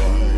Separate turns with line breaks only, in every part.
What's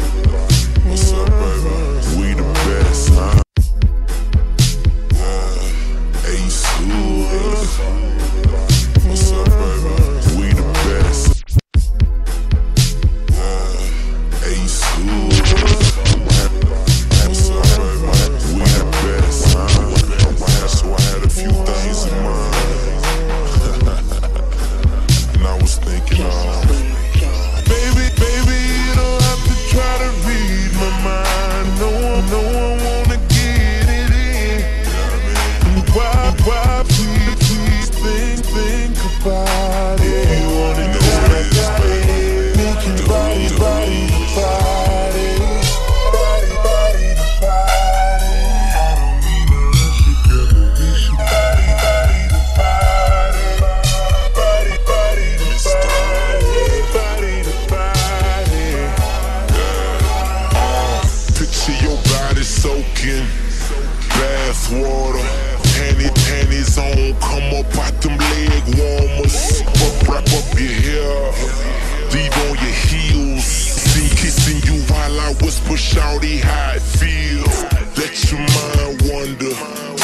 shouty how it feels. Let your mind wander,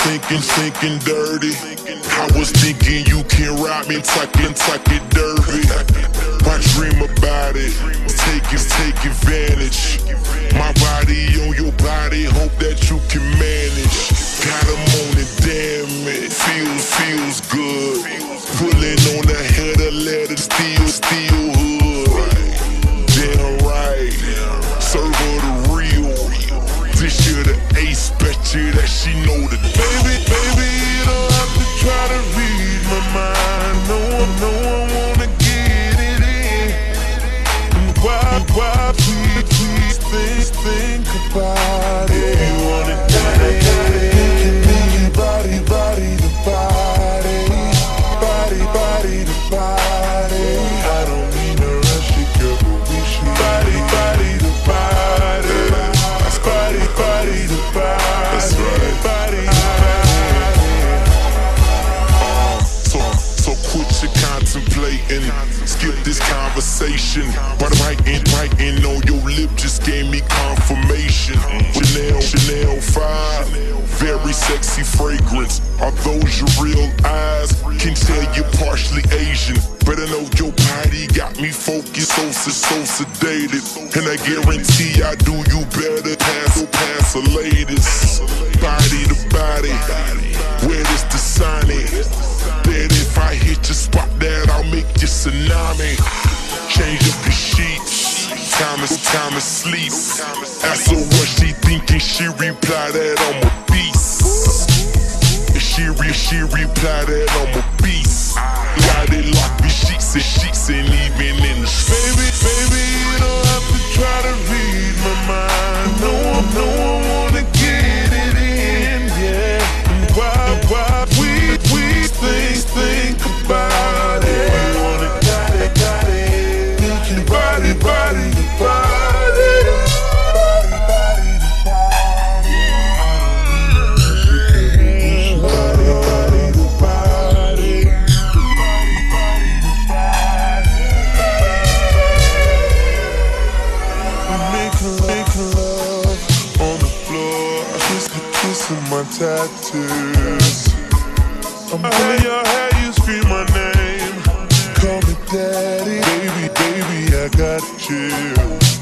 thinking, thinking dirty. I was thinking you can rap me, tuck it, dirty. I dream about it, take it, take advantage. My body on your body, hope that you can manage. Got on damn it, that she know the Baby, baby, Skip this conversation. But writing, writing on your lip just gave me confirmation. Chanel, Chanel 5, very sexy fragrance. Are those your real eyes? Can tell you partially Asian. Better know your body got me focused, so, so, so sedated. And I guarantee I do you better pass, or pass the latest. Body to body, where does the sign it? That if I hit your spot, that I'll make you tsunami. Change up your sheets. Time is time to sleep. Ask her what she thinking. She reply that I'm a beast. If she re she reply that I'm a beast. Tattoos. I'm pulling your hair, you scream my name. Call me daddy, baby, baby, I got you.